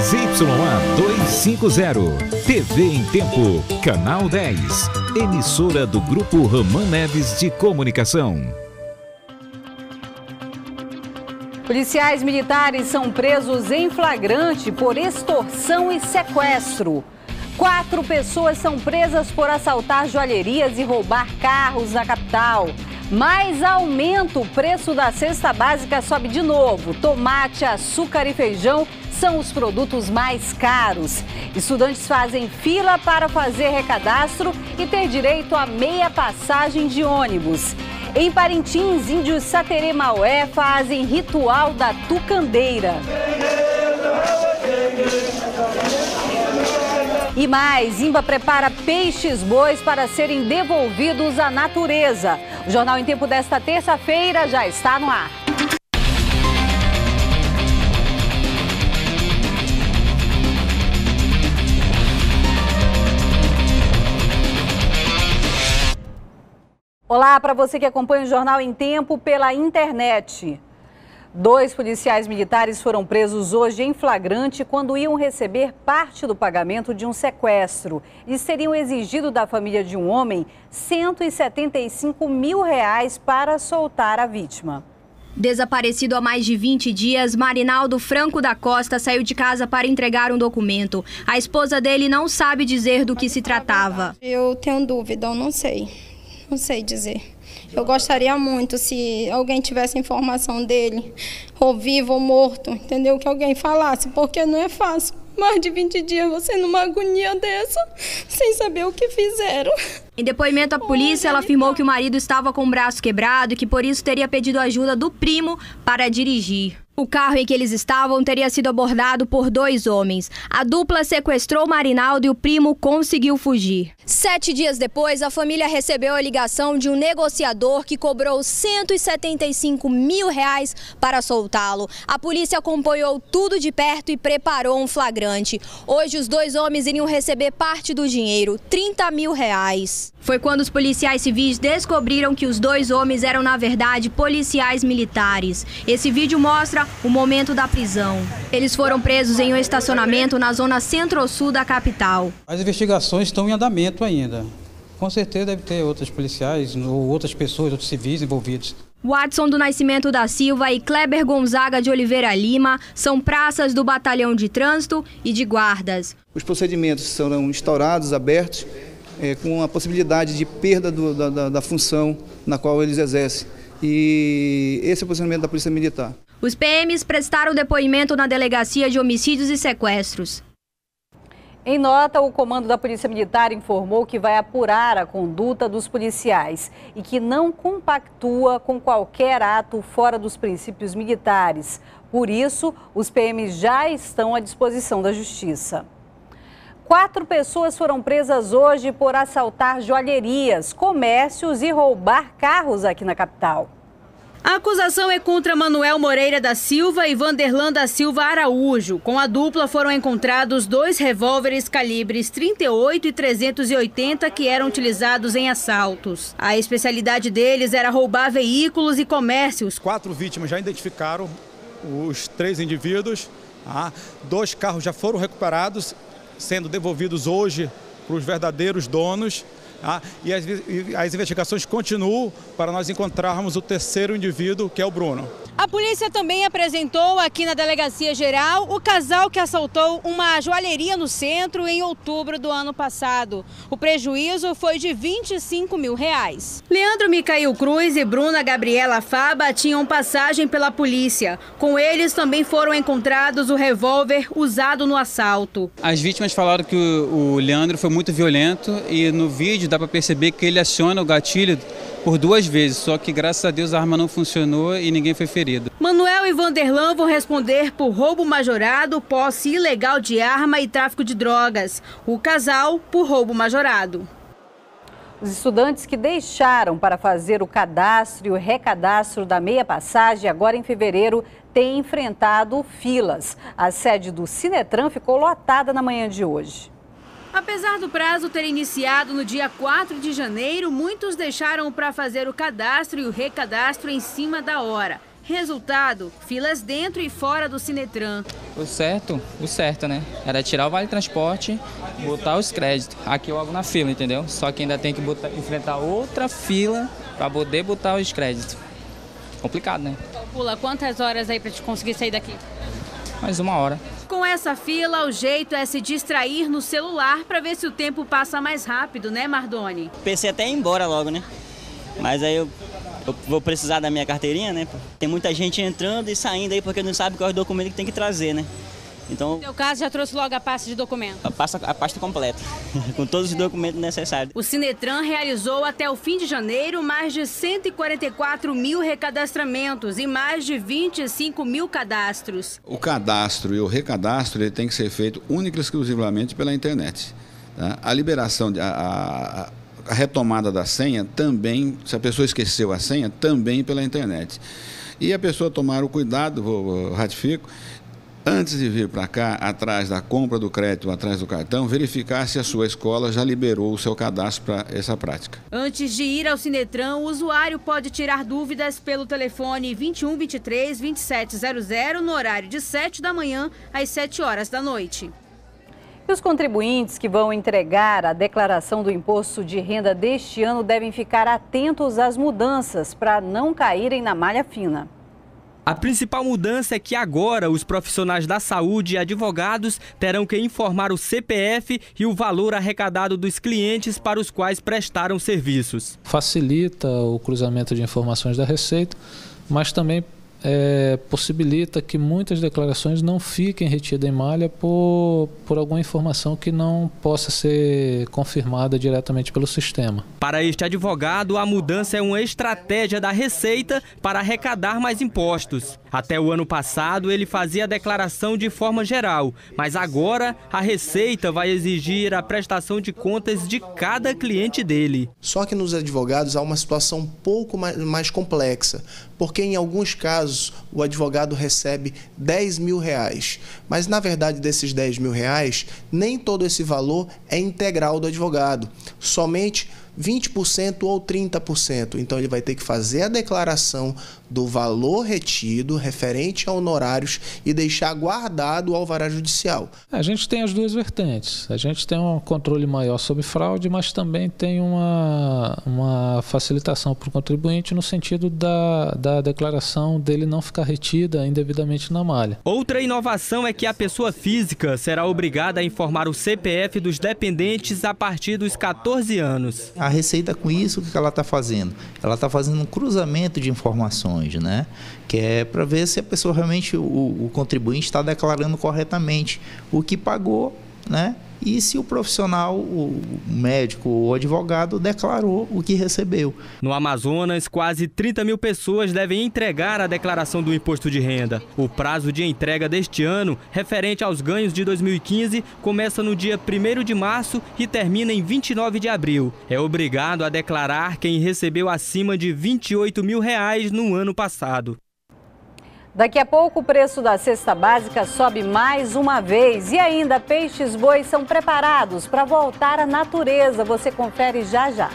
ZYA 250, TV em Tempo, Canal 10, emissora do Grupo Raman Neves de Comunicação. Policiais militares são presos em flagrante por extorsão e sequestro. Quatro pessoas são presas por assaltar joalherias e roubar carros na capital. Mais aumento, o preço da cesta básica sobe de novo. Tomate, açúcar e feijão são os produtos mais caros. Estudantes fazem fila para fazer recadastro e ter direito a meia passagem de ônibus. Em Parintins, índios Saterê Maué fazem ritual da tucandeira. E mais, Imba prepara peixes bois para serem devolvidos à natureza. O Jornal em Tempo desta terça-feira já está no ar. Olá para você que acompanha o Jornal em Tempo pela internet. Dois policiais militares foram presos hoje em flagrante quando iam receber parte do pagamento de um sequestro. Eles teriam exigido da família de um homem 175 mil reais para soltar a vítima. Desaparecido há mais de 20 dias, Marinaldo Franco da Costa saiu de casa para entregar um documento. A esposa dele não sabe dizer do que se tratava. Eu tenho dúvida, eu não sei. Não sei dizer. Eu gostaria muito se alguém tivesse informação dele, ou vivo ou morto, entendeu? Que alguém falasse, porque não é fácil. Mais de 20 dias você numa agonia dessa, sem saber o que fizeram. Em depoimento à polícia, ela afirmou que o marido estava com o braço quebrado e que por isso teria pedido ajuda do primo para dirigir. O carro em que eles estavam teria sido abordado por dois homens. A dupla sequestrou Marinaldo e o primo conseguiu fugir. Sete dias depois, a família recebeu a ligação de um negociador que cobrou 175 mil reais para soltá-lo. A polícia acompanhou tudo de perto e preparou um flagrante. Hoje, os dois homens iriam receber parte do dinheiro, 30 mil reais. Foi quando os policiais civis descobriram que os dois homens eram, na verdade, policiais militares. Esse vídeo mostra o momento da prisão. Eles foram presos em um estacionamento na zona centro-sul da capital. As investigações estão em andamento ainda. Com certeza deve ter outros policiais ou outras pessoas, outros civis envolvidos. Watson do Nascimento da Silva e Kleber Gonzaga de Oliveira Lima são praças do Batalhão de Trânsito e de Guardas. Os procedimentos serão instaurados, abertos é, com a possibilidade de perda do, da, da função na qual eles exercem. E esse é o posicionamento da Polícia Militar. Os PMs prestaram depoimento na Delegacia de Homicídios e Sequestros. Em nota, o comando da Polícia Militar informou que vai apurar a conduta dos policiais e que não compactua com qualquer ato fora dos princípios militares. Por isso, os PMs já estão à disposição da Justiça. Quatro pessoas foram presas hoje por assaltar joalherias, comércios e roubar carros aqui na capital. A acusação é contra Manuel Moreira da Silva e Vanderlan da Silva Araújo. Com a dupla foram encontrados dois revólveres calibres 38 e 380 que eram utilizados em assaltos. A especialidade deles era roubar veículos e comércios. Quatro vítimas já identificaram os três indivíduos. Ah, dois carros já foram recuperados sendo devolvidos hoje para os verdadeiros donos. Ah, e, as, e as investigações continuam para nós encontrarmos o terceiro indivíduo, que é o Bruno. A polícia também apresentou aqui na Delegacia Geral o casal que assaltou uma joalheria no centro em outubro do ano passado. O prejuízo foi de 25 mil reais. Leandro Micael Cruz e Bruna Gabriela Faba tinham passagem pela polícia. Com eles também foram encontrados o revólver usado no assalto. As vítimas falaram que o, o Leandro foi muito violento e no vídeo dá para perceber que ele aciona o gatilho por duas vezes, só que graças a Deus a arma não funcionou e ninguém foi ferido. Manuel e Vanderlan vão responder por roubo majorado, posse ilegal de arma e tráfico de drogas. O casal por roubo majorado. Os estudantes que deixaram para fazer o cadastro e o recadastro da meia passagem agora em fevereiro têm enfrentado filas. A sede do Cinetran ficou lotada na manhã de hoje. Apesar do prazo ter iniciado no dia 4 de janeiro, muitos deixaram para fazer o cadastro e o recadastro em cima da hora. Resultado: filas dentro e fora do Sinetran. O certo, o certo, né? Era tirar o vale transporte, botar os créditos. Aqui logo na fila, entendeu? Só que ainda tem que botar, enfrentar outra fila para poder botar os créditos. Complicado, né? Calcula quantas horas aí para te conseguir sair daqui? Mais uma hora. Com essa fila, o jeito é se distrair no celular para ver se o tempo passa mais rápido, né, Mardoni? Pensei até ir embora logo, né? Mas aí eu, eu vou precisar da minha carteirinha, né? Tem muita gente entrando e saindo aí porque não sabe quais documentos que tem que trazer, né? Então, no seu caso, já trouxe logo a pasta de documentos? A pasta, a pasta completa, com todos os documentos necessários. O Sinetran realizou até o fim de janeiro mais de 144 mil recadastramentos e mais de 25 mil cadastros. O cadastro e o recadastro ele tem que ser feito única e exclusivamente pela internet. Tá? A liberação, a, a, a retomada da senha também, se a pessoa esqueceu a senha, também pela internet. E a pessoa tomar o cuidado, vou, ratifico, antes de vir para cá, atrás da compra do crédito, atrás do cartão, verificar se a sua escola já liberou o seu cadastro para essa prática. Antes de ir ao Sinetran, o usuário pode tirar dúvidas pelo telefone 21 23 2700 no horário de 7 da manhã às 7 horas da noite. E os contribuintes que vão entregar a declaração do imposto de renda deste ano devem ficar atentos às mudanças para não caírem na malha fina. A principal mudança é que agora os profissionais da saúde e advogados terão que informar o CPF e o valor arrecadado dos clientes para os quais prestaram serviços. Facilita o cruzamento de informações da Receita, mas também é, possibilita que muitas declarações não fiquem retidas em malha por, por alguma informação que não possa ser confirmada diretamente pelo sistema. Para este advogado, a mudança é uma estratégia da Receita para arrecadar mais impostos. Até o ano passado, ele fazia a declaração de forma geral, mas agora a Receita vai exigir a prestação de contas de cada cliente dele. Só que nos advogados há uma situação um pouco mais, mais complexa, porque em alguns casos o advogado recebe 10 mil reais, mas na verdade desses 10 mil reais, nem todo esse valor é integral do advogado, somente 20% ou 30%. Então ele vai ter que fazer a declaração do valor retido referente a honorários e deixar guardado o alvará judicial. A gente tem as duas vertentes. A gente tem um controle maior sobre fraude, mas também tem uma, uma facilitação para o contribuinte no sentido da, da declaração dele não ficar retida indevidamente na malha. Outra inovação é que a pessoa física será obrigada a informar o CPF dos dependentes a partir dos 14 anos. A Receita, com isso, o que ela está fazendo? Ela está fazendo um cruzamento de informações, né? Que é para ver se a pessoa realmente, o, o contribuinte está declarando corretamente o que pagou, né? E se o profissional, o médico ou advogado declarou o que recebeu. No Amazonas, quase 30 mil pessoas devem entregar a declaração do imposto de renda. O prazo de entrega deste ano, referente aos ganhos de 2015, começa no dia 1 de março e termina em 29 de abril. É obrigado a declarar quem recebeu acima de 28 mil reais no ano passado. Daqui a pouco o preço da cesta básica sobe mais uma vez e ainda peixes bois são preparados para voltar à natureza. Você confere já já.